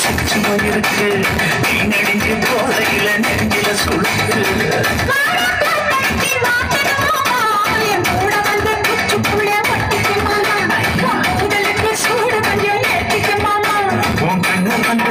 상상을